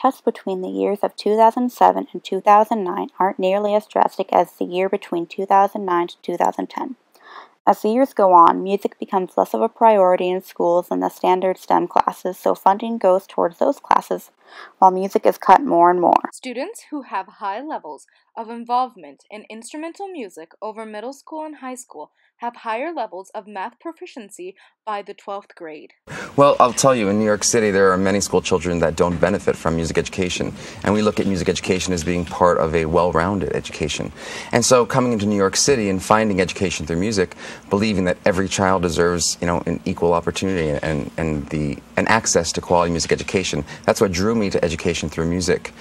Cuts between the years of 2007 and 2009 aren't nearly as drastic as the year between 2009 to 2010. As the years go on, music becomes less of a priority in schools than the standard STEM classes, so funding goes towards those classes, while music is cut more and more. Students who have high levels of involvement in instrumental music over middle school and high school have higher levels of math proficiency by the 12th grade. Well, I'll tell you, in New York City, there are many school children that don't benefit from music education. And we look at music education as being part of a well rounded education. And so, coming into New York City and finding education through music, believing that every child deserves you know, an equal opportunity and, and, the, and access to quality music education, that's what drew me to education through music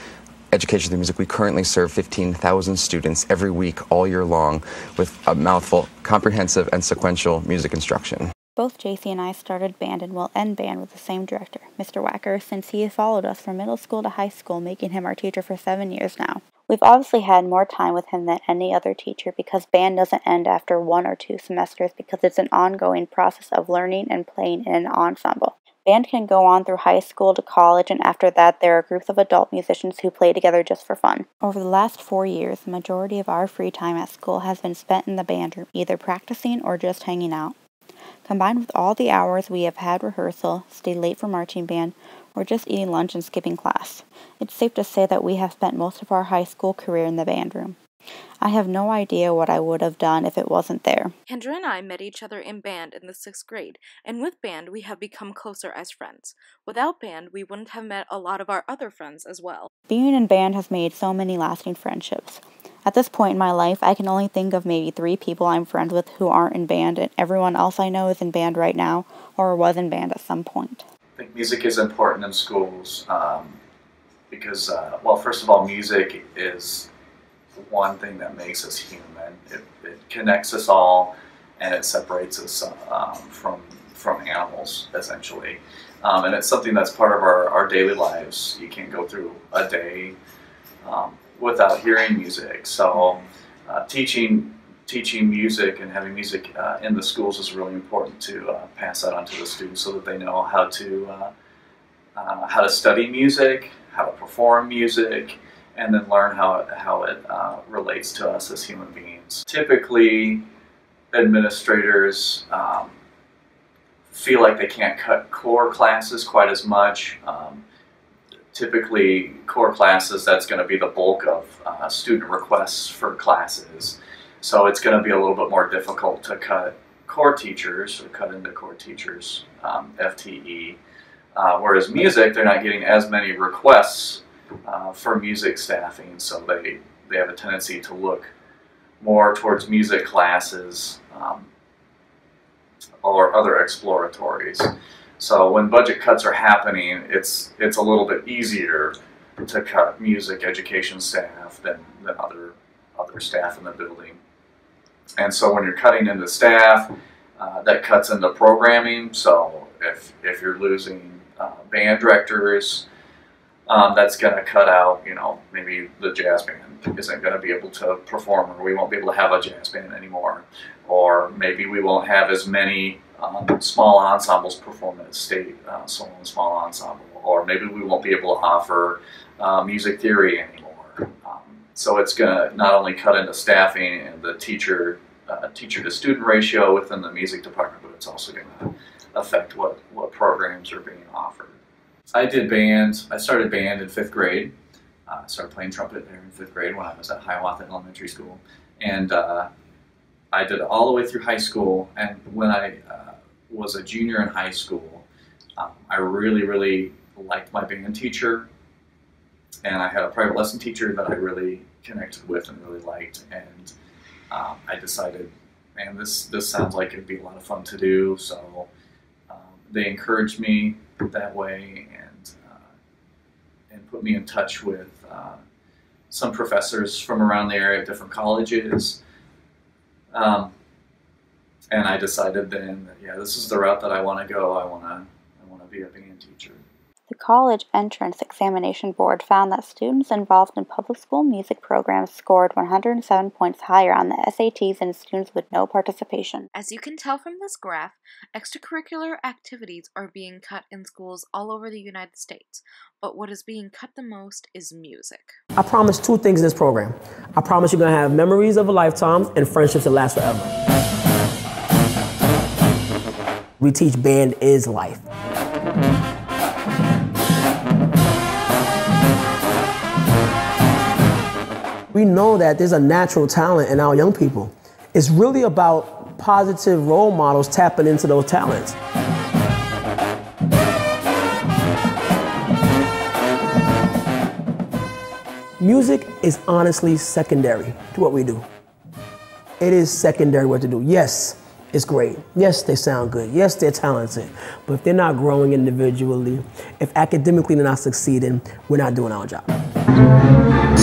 education through music, we currently serve 15,000 students every week, all year long, with a mouthful, comprehensive and sequential music instruction. Both Jayci and I started band and will end band with the same director, Mr. Wacker, since he followed us from middle school to high school, making him our teacher for seven years now. We've obviously had more time with him than any other teacher because band doesn't end after one or two semesters because it's an ongoing process of learning and playing in an ensemble. Band can go on through high school to college, and after that, there are groups of adult musicians who play together just for fun. Over the last four years, the majority of our free time at school has been spent in the band room, either practicing or just hanging out. Combined with all the hours we have had rehearsal, stayed late for marching band, or just eating lunch and skipping class, it's safe to say that we have spent most of our high school career in the band room. I have no idea what I would have done if it wasn't there. Kendra and I met each other in band in the sixth grade, and with band, we have become closer as friends. Without band, we wouldn't have met a lot of our other friends as well. Being in band has made so many lasting friendships. At this point in my life, I can only think of maybe three people I'm friends with who aren't in band, and everyone else I know is in band right now or was in band at some point. I think music is important in schools um, because, uh, well, first of all, music is one thing that makes us human. It, it connects us all, and it separates us um, from from animals essentially. Um, and it's something that's part of our, our daily lives. You can't go through a day um, without hearing music. So uh, teaching teaching music and having music uh, in the schools is really important to uh, pass that on to the students so that they know how to uh, uh, how to study music, how to perform music, and then learn how it, how it uh, relates to us as human beings. Typically, administrators um, feel like they can't cut core classes quite as much. Um, typically, core classes, that's going to be the bulk of uh, student requests for classes. So it's going to be a little bit more difficult to cut core teachers or cut into core teachers, um, FTE. Uh, whereas music, they're not getting as many requests uh, for music staffing, so they, they have a tendency to look more towards music classes um, or other exploratories. So when budget cuts are happening, it's it's a little bit easier to cut music education staff than, than other other staff in the building. And so when you're cutting into staff, uh, that cuts into programming. So if if you're losing uh, band directors, um, that's going to cut out, you know, maybe the jazz band isn't going to be able to perform, or we won't be able to have a jazz band anymore, or maybe we won't have as many um, small ensembles perform at state uh, solo and small ensemble, or maybe we won't be able to offer uh, music theory anymore. Um, so it's going to not only cut into staffing and the teacher uh, teacher to student ratio within the music department, but it's also going to affect what, what programs are being offered. I did band. I started band in fifth grade. Uh, I started playing trumpet there in fifth grade when I was at Hiawatha Elementary School, and uh, I did it all the way through high school. And when I uh, was a junior in high school, um, I really, really liked my band teacher, and I had a private lesson teacher that I really connected with and really liked. And um, I decided, man, this this sounds like it'd be a lot of fun to do. So um, they encouraged me that way and and put me in touch with uh, some professors from around the area at different colleges. Um, and I decided then that yeah, this is the route that I want to go. I want to I want to be a band teacher. The College Entrance Examination Board found that students involved in public school music programs scored 107 points higher on the SATs than students with no participation. As you can tell from this graph, extracurricular activities are being cut in schools all over the United States, but what is being cut the most is music. I promise two things in this program. I promise you're gonna have memories of a lifetime and friendships that last forever. We teach band is life. We know that there's a natural talent in our young people. It's really about positive role models tapping into those talents. Music is honestly secondary to what we do. It is secondary what to do. Yes, it's great. Yes, they sound good. Yes, they're talented. But if they're not growing individually, if academically they're not succeeding, we're not doing our job.